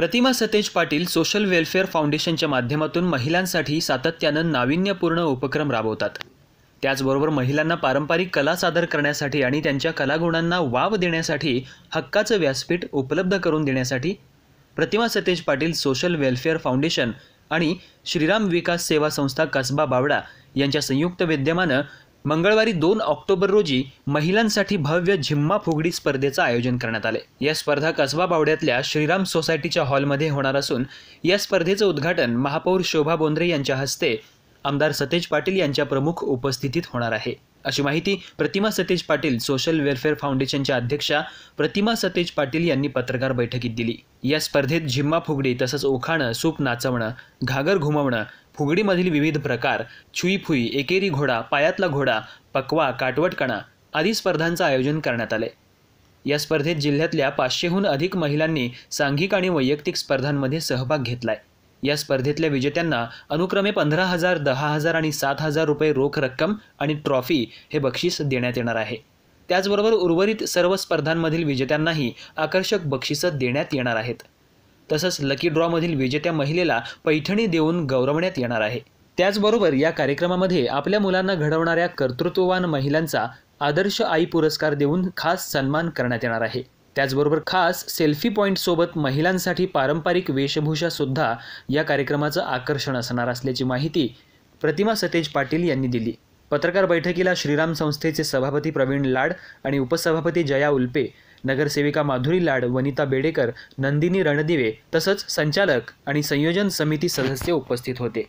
प्रतिमा Satej Patil social welfare फाउंडेशनच्या माध्यमातून महिलांसाठी सातत्यानं नाविन्यपूर्ण उपक्रम राबवतात. त्याचबरोबर महिलांना पारंपरिक कला सादर करण्यासाठी आणि त्यांच्या कलागुणांना वाव देण्यासाठी हक्काचं व्यासपीठ उपलब्ध करून देण्यासाठी Pratima Satej Patil social welfare foundation आणि श्रीराम विकास सेवा संस्था कसबा बावडा यांच्या संयुक्त विद्यमानं मंगळवारी दोन ऑक्टोबर रोजी महिलांसाठी भव्य झिम्मा फुगडी स्पर्धेचं आयोजन करण्यात आले. या स्पर्धा कसबा बावड्यातल्या श्रीराम सोसायटीच्या हॉलमध्ये होणार असून या स्पर्धेचं उद्घाटन महापौर शोभा बोंद्रे यांच्या हस्ते आमदार सतेज पाटील यांच्या प्रमुख उपस्थितीत होणार आहे. अशी माहिती प्रतिमा सतेज पाटील सोशल वेलफेअर फाउंडेशनच्या अध्यक्षा प्रतिमा सतेज पाटील यांनी पत्रकार बैठकीत दिली. या स्पर्धेत झिम्मा फुगडी तसंच ओखाणं सूप नाचवणं घागर घुमवणं फुगडीमधील विविध प्रकार छुईफुई एकेरी घोडा पायातला घोडा पकवा काटवटकणा आदी स्पर्धांचं आयोजन करण्यात आले या स्पर्धेत जिल्ह्यातल्या पाचशेहून अधिक महिलांनी सांघिक आणि वैयक्तिक स्पर्धांमध्ये सहभाग घेतलाय. या स्पर्धेतल्या विजेत्यांना अनुक्रमे पंधरा हजार दहा हजार आणि सात हजार रुपये रोख रक्कम आणि ट्रॉफी हे बक्षीस देण्यात येणार आहे. त्याचबरोबर उर्वरित सर्व स्पर्धांमधील विजेत्यांनाही आकर्षक बक्षिसं देण्यात येणार आहेत. तसंच लकी ड्रॉमधील विजेत्या महिलेला पैठणी देऊन गौरवण्यात येणार आहे. त्याचबरोबर या कार्यक्रमामध्ये आपल्या मुलांना घडवणाऱ्या कर्तृत्ववान महिलांचा आदर्श आई पुरस्कार देऊन खास सन्मान करण्यात येणार आहे. त्याचबरोबर खास सेल्फी पॉईंटसोबत महिलांसाठी पारंपरिक वेशभूषासुद्धा या कार्यक्रमाचं आकर्षण असणार असल्याची माहिती प्रतिमा सतेज पाटील यांनी दिली. पत्रकार बैठकीला श्रीराम संस्थेचे सभापती प्रवीण लाड आणि उपसभापती जया उल्पे नगरसेविका माधुरी लाड वनिता बेडेकर नंदिनी रणदिवे तसंच संचालक आणि संयोजन समिती सदस्य उपस्थित होते.